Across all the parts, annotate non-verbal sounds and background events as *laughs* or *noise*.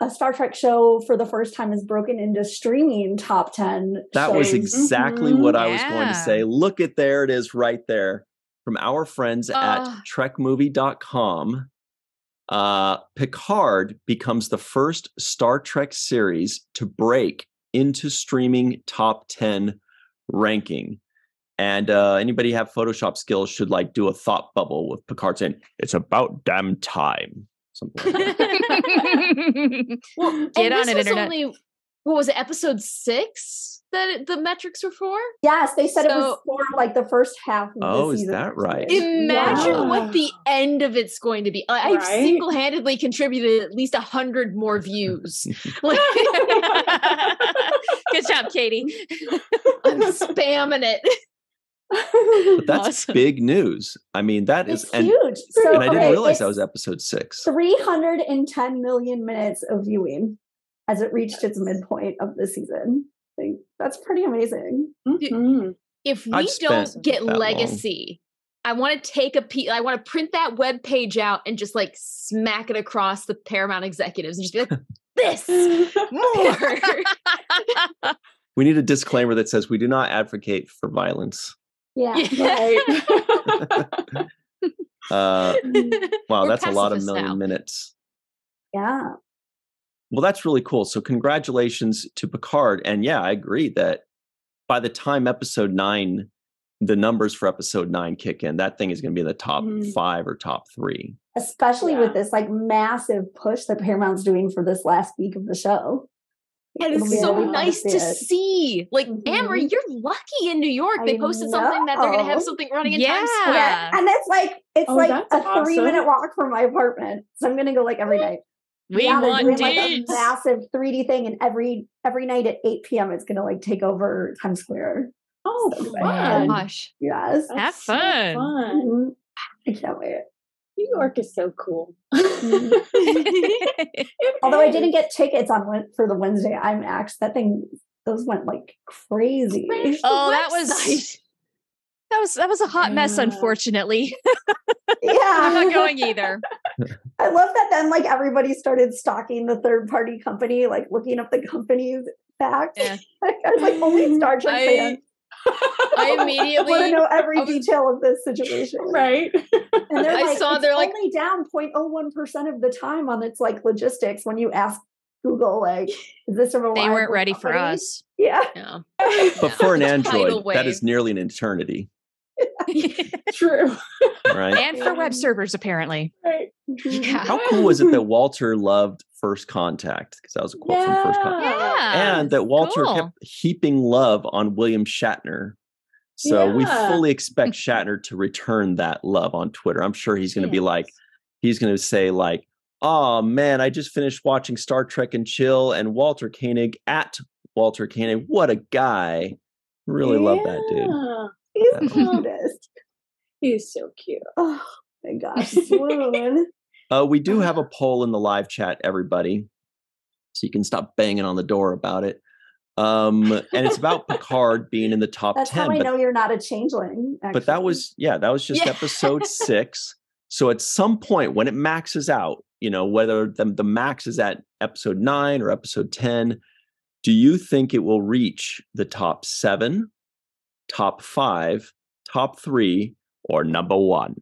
a Star Trek show for the first time is broken into streaming top 10. That was shows. exactly Mhm. what I was going to say. Look at there it is right there from our friends Ah. at trekmovie.com. Uh, Picard becomes the first Star Trek series to break into streaming top 10 ranking. And uh, anybody have Photoshop skills should like do a thought bubble with Picard saying, It's about damn time. Something like that. *laughs* Well, Get on it, internet. Only, what was it? Episode six that it, the metrics were for. Yes, they said it was for like the first half of Oh, the is that right? Imagine Yeah. what the end of it's going to be. I, I've Right? single-handedly contributed at least a hundred more views. *laughs* *laughs* Good job, Katie. I'm spamming it. But *laughs* that's Awesome. big news. I mean, that is, It's and, huge. So, and I didn't okay, realize that was episode six. 310 million minutes of viewing as it reached its midpoint of the season. Like, that's pretty amazing. Mhm. If we I've don't get that long. legacy, I want to take a pe- I want to print that web page out and just like smack it across the Paramount executives and just be like, *laughs* "This *laughs* more." We need a disclaimer that says we do not advocate for violence. Yeah. *laughs* Right. Uh, wow, We're that's a lot of million now. minutes. Yeah. Well, that's really cool. So, congratulations to Picard. And yeah, I agree that by the time episode nine, the numbers for episode nine kick in, that thing is going to be in the top Mhm. five or top three. Especially Yeah. with this like massive push that Paramount's doing for this last week of the show. And it's be so really to nice see to it. see. Like, Amory, Mhm. you're lucky in New York. They I posted something that they're going to have something running in Times Square. Yeah. And it's like it's Oh, like that's a three minute walk from my apartment. So I'm gonna go like every night. We yeah, want doing, like, a massive 3D thing, and every every night at 8 p.m. it's gonna like take over Times Square. Oh, So fun. Gosh. Yes. That's Have so fun. fun. Mhm. I can't wait. New York is so cool. *laughs* Mm-hmm. *laughs* Although I didn't get tickets on for the Wednesday IMAX, that thing those went like crazy. *laughs* Oh, that was that was that was a hot mess. Unfortunately, Yeah, I'm not going either. I love that. Then like everybody started stalking the third party company, like looking up the company's facts. Yeah. I was like, only mm-hmm. Star Trek I- fans I want to know every was- detail of this situation. right. And they're I saw it's they're like- only down 0.01% of the time on its like logistics when you ask Google, like, is this a reliable? They weren't reliable ready for us. Yeah. Yeah. *laughs* But for an *laughs* Android, that is nearly an eternity, *laughs* True. right? and for web servers, apparently. Right. Mm-hmm. Yeah. How cool was it that Walter loved First Contact? Because that was a quote from First Contact. Yeah, and that Walter cool. kept heaping love on William Shatner. So we fully expect *laughs* Shatner to return that love on Twitter. I'm sure he's going to be like, he's going to say like, "Oh man, I just finished watching Star Trek and chill, and Walter Koenig at Walter Koenig, what a guy! Really love that dude." He's the cutest. He's so cute. Oh my gosh. *laughs* Swoon. Uh, we do have a poll in the live chat, everybody, so you can stop banging on the door about it. Um, and it's about *laughs* Picard being in the top That's ten. how I but know you're not a changeling. but that was yeah that was just Yeah. episode *laughs* six so at some point when it maxes out you know whether the, the max is at episode nine or episode 10 do you think it will reach the top seven top five top three or number one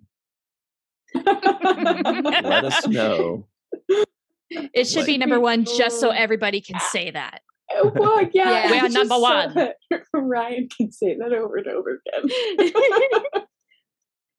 let us know It should be number one, just so everybody can say that. Oh, *laughs* well, yeah. Yeah. We are just number one. that *laughs* Ryan can say that over and over again. *laughs*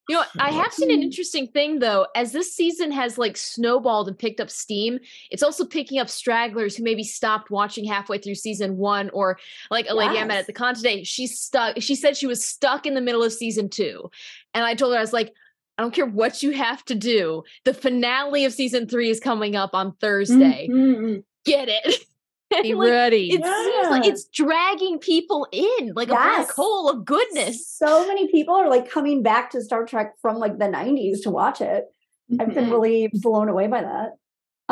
You know, I have seen an Mm. interesting thing though. As this season has like snowballed and picked up steam, it's also picking up stragglers who maybe stopped watching halfway through season one, or like a lady I met at the con today. She's stuck. She said she was stuck in the middle of season two, and I told her I was like, I don't care what you have to do. The finale of season three is coming up on Thursday. Mhm. Get it? Be *laughs* Like, ready. It seems like Yeah. it's dragging people in like a black hole of goodness. So many people are like coming back to Star Trek from like the 90s to watch it. I've been Mhm. really blown away by that.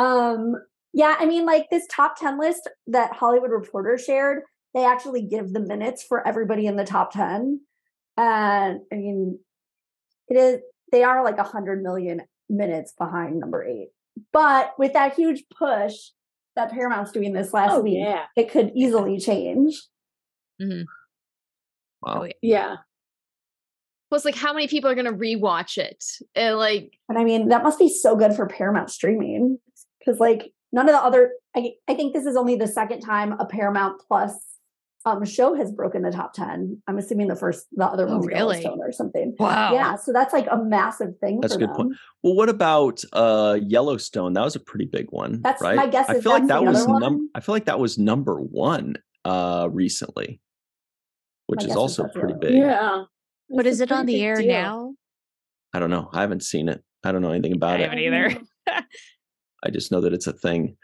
Um, yeah, I mean, like this top 10 list that Hollywood Reporter shared, they actually give the minutes for everybody in the top 10. And I mean, it is, they are like 100 million minutes behind number eight. But with that huge push, that Paramount's doing this last Oh week, yeah, it could easily change. Mhm. Wow. Oh, yeah. yeah. Plus, like, how many people are gonna rewatch it? And like, And I mean, that must be so good for Paramount streaming because, like, none of the other. I, I think this is only the second time a Paramount Plus um, show has broken the top ten. I'm assuming the first, the other Oh, one's really? Yellowstone or something. Wow. Yeah, so that's like a massive thing. That's a for good point. Well, what about uh Yellowstone? That was a pretty big one. That's- right? my guess I feel like that was number. I feel like that was number one uh recently, which My is also pretty big. Yeah. But is it on the air deal. now? I don't know. I haven't seen it. I don't know anything about I it. haven't either. *laughs* I just know that it's a thing.